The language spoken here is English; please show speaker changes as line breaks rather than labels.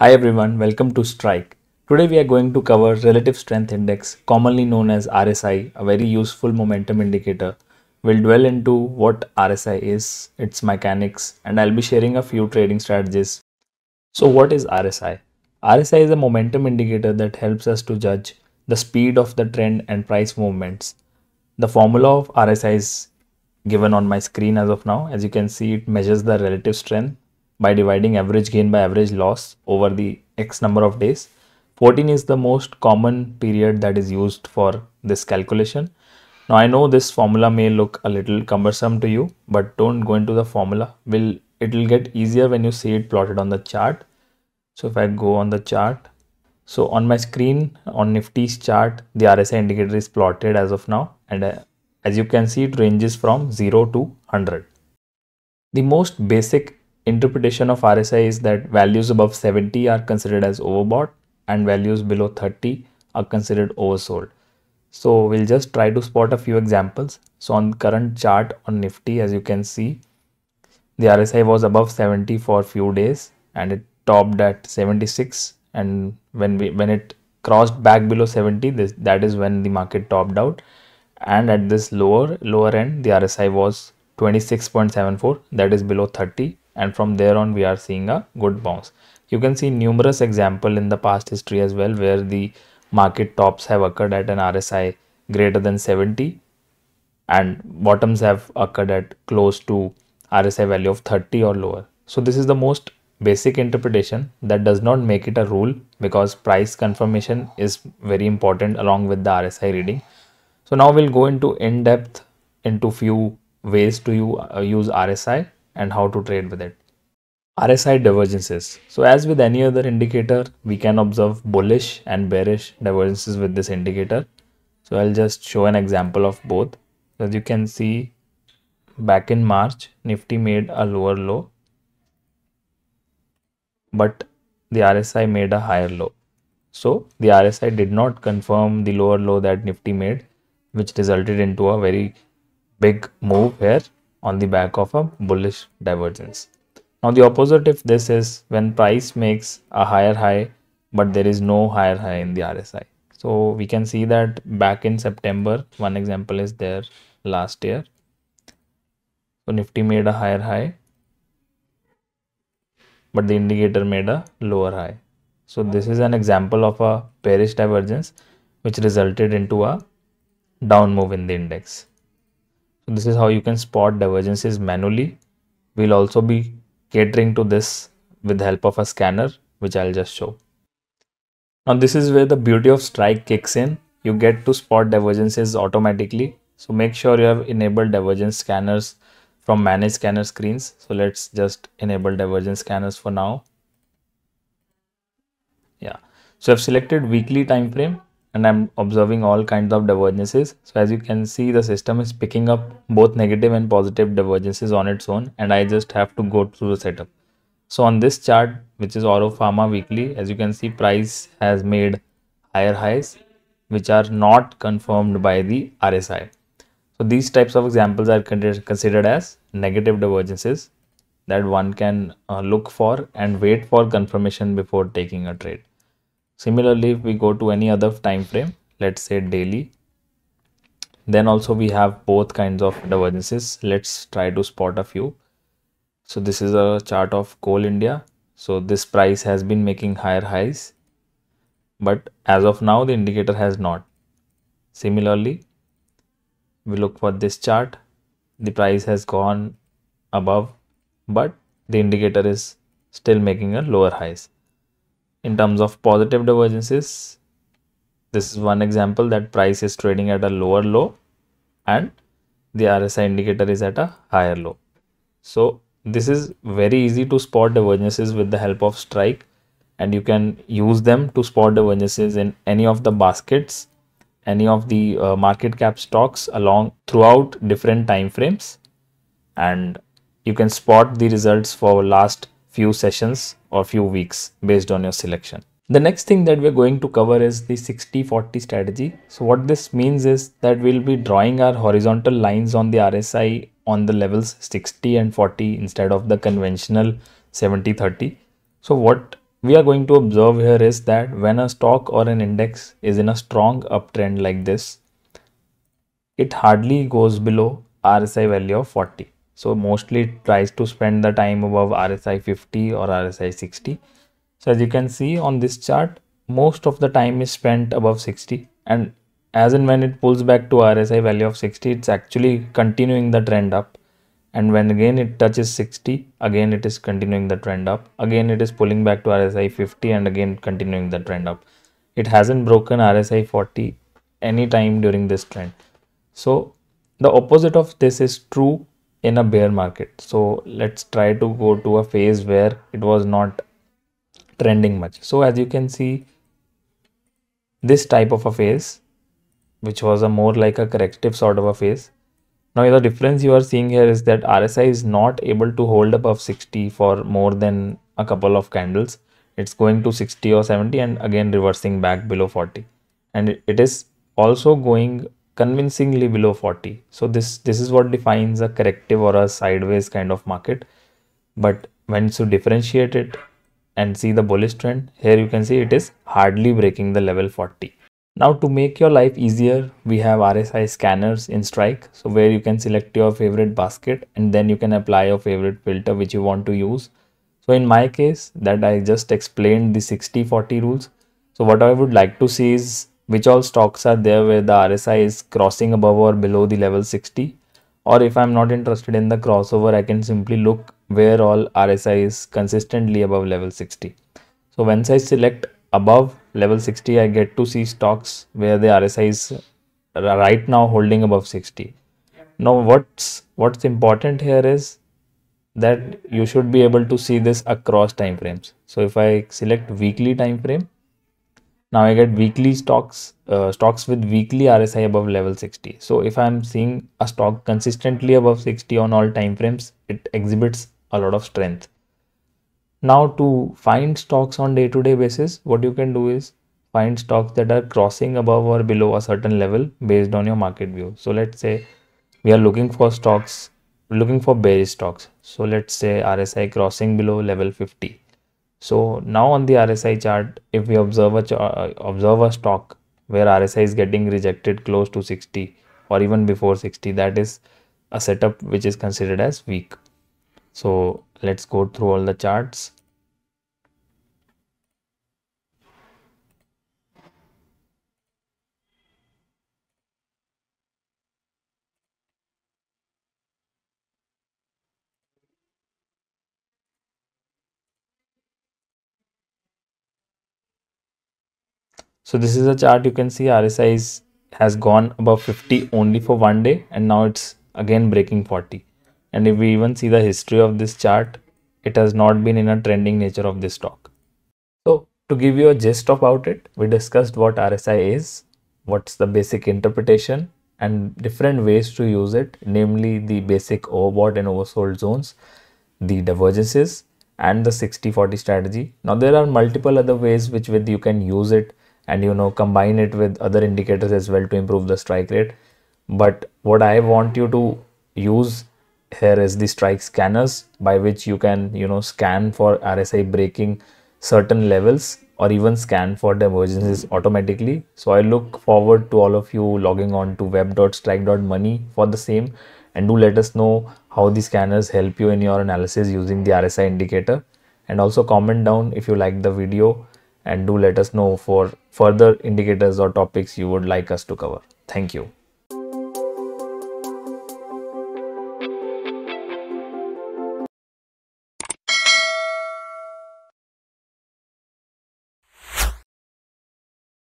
Hi everyone, welcome to Strike. Today we are going to cover Relative Strength Index, commonly known as RSI, a very useful momentum indicator. We'll dwell into what RSI is, its mechanics, and I'll be sharing a few trading strategies. So what is RSI? RSI is a momentum indicator that helps us to judge the speed of the trend and price movements. The formula of RSI is given on my screen as of now. As you can see, it measures the relative strength by dividing average gain by average loss over the X number of days. 14 is the most common period that is used for this calculation. Now I know this formula may look a little cumbersome to you, but don't go into the formula. Will it will get easier when you see it plotted on the chart. So if I go on the chart, so on my screen on Nifty's chart, the RSI indicator is plotted as of now. And uh, as you can see, it ranges from 0 to 100. The most basic interpretation of RSI is that values above 70 are considered as overbought and values below 30 are considered oversold. So we'll just try to spot a few examples. So on current chart on Nifty, as you can see, the RSI was above 70 for a few days and it topped at 76 and when we when it crossed back below 70 this that is when the market topped out and at this lower lower end the RSI was 26.74 that is below 30 and from there on we are seeing a good bounce you can see numerous example in the past history as well where the market tops have occurred at an RSI greater than 70 and bottoms have occurred at close to RSI value of 30 or lower. So this is the most basic interpretation that does not make it a rule because price confirmation is very important along with the RSI reading. So now we'll go into in depth into few ways to uh, use RSI and how to trade with it. RSI divergences. So as with any other indicator, we can observe bullish and bearish divergences with this indicator. So I'll just show an example of both. As you can see, back in March, Nifty made a lower low, but the RSI made a higher low. So the RSI did not confirm the lower low that Nifty made, which resulted into a very big move here on the back of a bullish divergence. Now the opposite if this is when price makes a higher high but there is no higher high in the RSI. So we can see that back in September one example is there last year. So Nifty made a higher high but the indicator made a lower high. So this is an example of a bearish divergence which resulted into a down move in the index. This is how you can spot divergences manually. We'll also be catering to this with the help of a scanner, which I'll just show. Now this is where the beauty of strike kicks in. You get to spot divergences automatically. So make sure you have enabled divergence scanners from manage scanner screens. So let's just enable divergence scanners for now. Yeah. So I've selected weekly time frame and I'm observing all kinds of divergences. So as you can see, the system is picking up both negative and positive divergences on its own and I just have to go through the setup. So on this chart, which is Oro Pharma weekly, as you can see, price has made higher highs, which are not confirmed by the RSI. So these types of examples are considered as negative divergences that one can uh, look for and wait for confirmation before taking a trade. Similarly, if we go to any other time frame, let's say daily, then also we have both kinds of divergences. Let's try to spot a few. So this is a chart of coal India. So this price has been making higher highs, but as of now, the indicator has not. Similarly, we look for this chart, the price has gone above, but the indicator is still making a lower highs in terms of positive divergences this is one example that price is trading at a lower low and the RSI indicator is at a higher low. So this is very easy to spot divergences with the help of strike and you can use them to spot divergences in any of the baskets any of the uh, market cap stocks along throughout different time frames. And you can spot the results for last few sessions or few weeks based on your selection. The next thing that we're going to cover is the 60-40 strategy. So what this means is that we'll be drawing our horizontal lines on the RSI on the levels 60 and 40 instead of the conventional 70-30. So what we are going to observe here is that when a stock or an index is in a strong uptrend like this, it hardly goes below RSI value of 40. So mostly it tries to spend the time above RSI 50 or RSI 60. So as you can see on this chart, most of the time is spent above 60 and as and when it pulls back to RSI value of 60, it's actually continuing the trend up. And when again it touches 60, again it is continuing the trend up. Again it is pulling back to RSI 50 and again continuing the trend up. It hasn't broken RSI 40 any time during this trend. So the opposite of this is true in a bear market. So let's try to go to a phase where it was not trending much. So as you can see, this type of a phase, which was a more like a corrective sort of a phase. Now the difference you are seeing here is that RSI is not able to hold above 60 for more than a couple of candles. It's going to 60 or 70 and again reversing back below 40. And it is also going convincingly below 40 so this this is what defines a corrective or a sideways kind of market. But when you differentiate it and see the bullish trend here you can see it is hardly breaking the level 40 now to make your life easier we have rsi scanners in strike. So where you can select your favorite basket and then you can apply your favorite filter which you want to use. So in my case that i just explained the 60 40 rules. So what i would like to see is which all stocks are there where the RSI is crossing above or below the level 60 or if I'm not interested in the crossover I can simply look where all RSI is consistently above level 60. So once I select above level 60 I get to see stocks where the RSI is right now holding above 60. Now what's what's important here is that you should be able to see this across time frames. So if I select weekly time frame now I get weekly stocks, uh, stocks with weekly RSI above level 60. So if I'm seeing a stock consistently above 60 on all time frames, it exhibits a lot of strength. Now to find stocks on day to day basis, what you can do is find stocks that are crossing above or below a certain level based on your market view. So let's say we are looking for stocks, looking for bearish stocks. So let's say RSI crossing below level 50 so now on the RSI chart, if we observe a, uh, observe a stock where RSI is getting rejected close to 60 or even before 60, that is a setup which is considered as weak. So let's go through all the charts. So this is a chart you can see RSI is, has gone above 50 only for one day and now it's again breaking 40. And if we even see the history of this chart, it has not been in a trending nature of this stock. So to give you a gist about it, we discussed what RSI is, what's the basic interpretation and different ways to use it, namely the basic overbought and oversold zones, the divergences and the 60-40 strategy. Now there are multiple other ways which with you can use it and you know combine it with other indicators as well to improve the strike rate. But what i want you to use here is the strike scanners by which you can you know scan for rsi breaking certain levels or even scan for divergences automatically. So i look forward to all of you logging on to web.strike.money for the same. And do let us know how the scanners help you in your analysis using the rsi indicator. And also comment down if you like the video and do let us know for further indicators or topics you would like us to cover. Thank you.